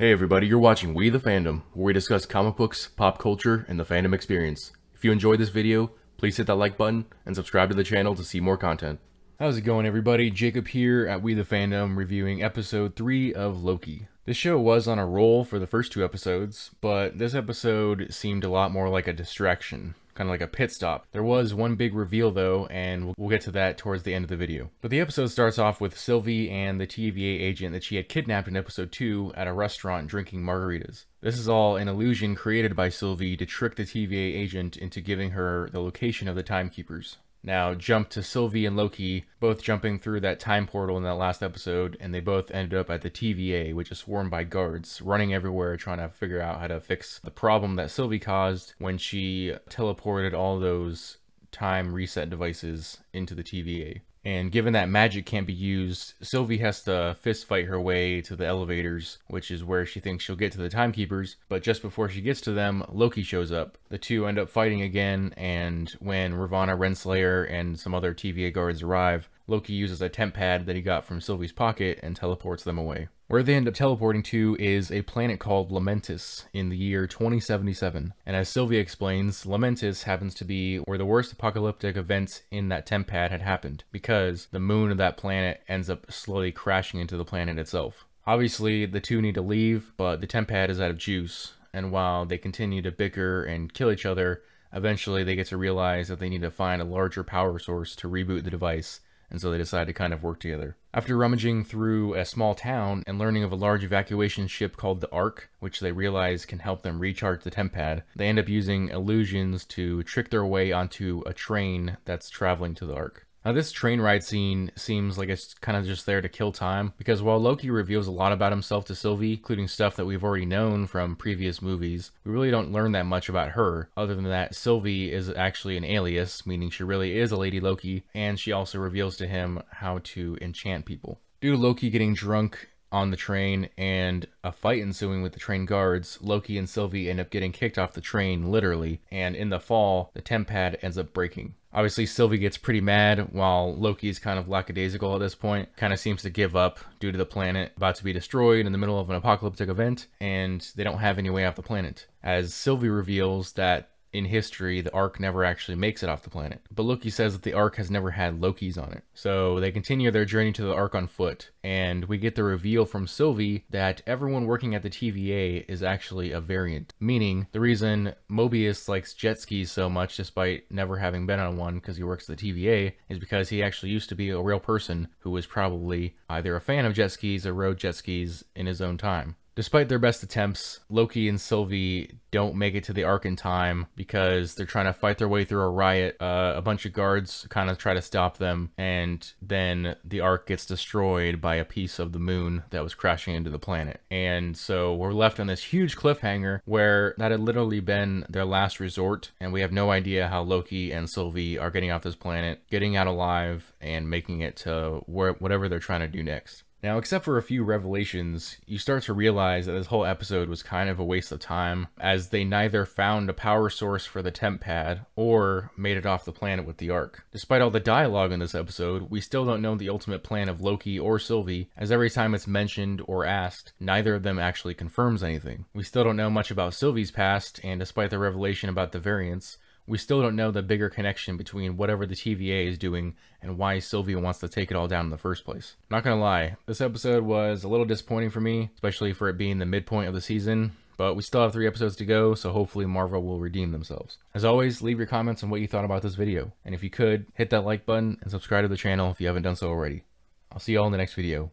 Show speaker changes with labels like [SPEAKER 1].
[SPEAKER 1] Hey everybody, you're watching We the Fandom, where we discuss comic books, pop culture, and the fandom experience. If you enjoyed this video, please hit that like button and subscribe to the channel to see more content. How's it going everybody? Jacob here at We the Fandom reviewing episode 3 of Loki. This show was on a roll for the first two episodes, but this episode seemed a lot more like a distraction kind of like a pit stop. There was one big reveal though, and we'll get to that towards the end of the video. But the episode starts off with Sylvie and the TVA agent that she had kidnapped in episode 2 at a restaurant drinking margaritas. This is all an illusion created by Sylvie to trick the TVA agent into giving her the location of the Timekeepers. Now, jump to Sylvie and Loki, both jumping through that time portal in that last episode, and they both ended up at the TVA, which is swarmed by guards, running everywhere trying to figure out how to fix the problem that Sylvie caused when she teleported all those time reset devices into the TVA. And given that magic can't be used, Sylvie has to fist fight her way to the elevators, which is where she thinks she'll get to the timekeepers. But just before she gets to them, Loki shows up. The two end up fighting again, and when Ravonna Renslayer and some other TVA guards arrive, Loki uses a temp pad that he got from Sylvie's pocket and teleports them away. Where they end up teleporting to is a planet called Lamentis in the year 2077. And as Sylvia explains, Lamentis happens to be where the worst apocalyptic events in that temp pad had happened, because the moon of that planet ends up slowly crashing into the planet itself. Obviously, the two need to leave, but the temp pad is out of juice, and while they continue to bicker and kill each other, eventually they get to realize that they need to find a larger power source to reboot the device and so they decide to kind of work together. After rummaging through a small town and learning of a large evacuation ship called the Ark, which they realize can help them recharge the temp pad, they end up using illusions to trick their way onto a train that's traveling to the Ark. Now this train ride scene seems like it's kind of just there to kill time, because while Loki reveals a lot about himself to Sylvie, including stuff that we've already known from previous movies, we really don't learn that much about her, other than that Sylvie is actually an alias, meaning she really is a Lady Loki, and she also reveals to him how to enchant people. Due to Loki getting drunk on the train and a fight ensuing with the train guards, Loki and Sylvie end up getting kicked off the train, literally, and in the fall, the temp pad ends up breaking. Obviously, Sylvie gets pretty mad while Loki's kind of lackadaisical at this point, kind of seems to give up due to the planet about to be destroyed in the middle of an apocalyptic event, and they don't have any way off the planet. As Sylvie reveals that in history, the Ark never actually makes it off the planet. But Loki says that the Ark has never had Lokis on it. So they continue their journey to the Ark on foot, and we get the reveal from Sylvie that everyone working at the TVA is actually a variant. Meaning, the reason Mobius likes jet skis so much, despite never having been on one because he works at the TVA, is because he actually used to be a real person who was probably either a fan of jet skis or rode jet skis in his own time. Despite their best attempts, Loki and Sylvie don't make it to the Ark in time because they're trying to fight their way through a riot. Uh, a bunch of guards kind of try to stop them, and then the Ark gets destroyed by a piece of the moon that was crashing into the planet. And so we're left on this huge cliffhanger where that had literally been their last resort, and we have no idea how Loki and Sylvie are getting off this planet, getting out alive, and making it to where, whatever they're trying to do next. Now, except for a few revelations, you start to realize that this whole episode was kind of a waste of time, as they neither found a power source for the temp pad or made it off the planet with the Ark. Despite all the dialogue in this episode, we still don't know the ultimate plan of Loki or Sylvie, as every time it's mentioned or asked, neither of them actually confirms anything. We still don't know much about Sylvie's past, and despite the revelation about the variants, we still don't know the bigger connection between whatever the TVA is doing and why Sylvia wants to take it all down in the first place. Not gonna lie, this episode was a little disappointing for me, especially for it being the midpoint of the season, but we still have three episodes to go, so hopefully Marvel will redeem themselves. As always, leave your comments on what you thought about this video, and if you could, hit that like button and subscribe to the channel if you haven't done so already. I'll see you all in the next video.